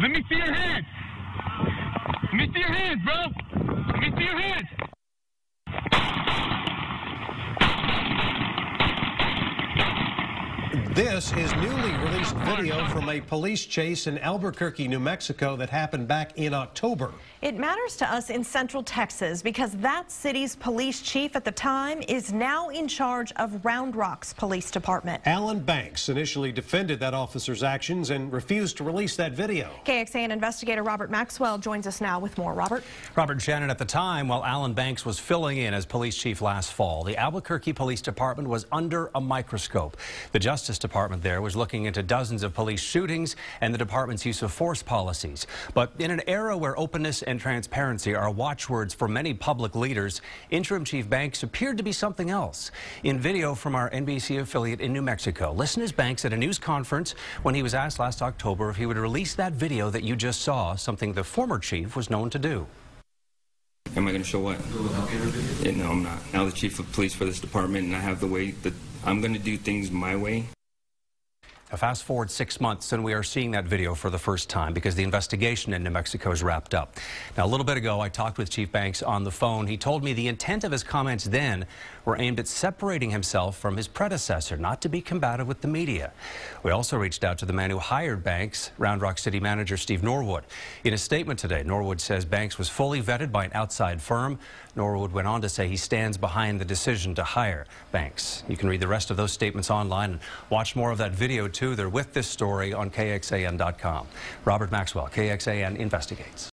Let me see your hands. Let me see your hands, bro. Let me see your hands. This is newly released video from a police chase in Albuquerque, New Mexico that happened back in October. It matters to us in Central Texas because that city's police chief at the time is now in charge of Round Rock's police department. Allen Banks initially defended that officer's actions and refused to release that video. KXAN investigator Robert Maxwell joins us now with more. Robert? Robert Shannon, at the time, while Allen Banks was filling in as police chief last fall, the Albuquerque Police Department was under a microscope. The Justice Department there was looking into dozens of police shootings and the department's use of force policies. But in an era where openness and transparency are watchwords for many public leaders, Interim Chief Banks appeared to be something else. In video from our NBC affiliate in New Mexico, listen as Banks at a news conference when he was asked last October if he would release that video that you just saw, something the former chief was known to do. Am I going to show what? No, I'm not. Now the chief of police for this department, and I have the way that I'm going to do things my way. Now fast forward six months and we are seeing that video for the first time because the investigation in New Mexico is wrapped up. Now a little bit ago I talked with Chief Banks on the phone. He told me the intent of his comments then were aimed at separating himself from his predecessor, not to be combative with the media. We also reached out to the man who hired Banks, Round Rock City Manager Steve Norwood. In a statement today, Norwood says Banks was fully vetted by an outside firm. Norwood went on to say he stands behind the decision to hire Banks. You can read the rest of those statements online and watch more of that video too. They're with this story on KXAN.com. Robert Maxwell, KXAN investigates.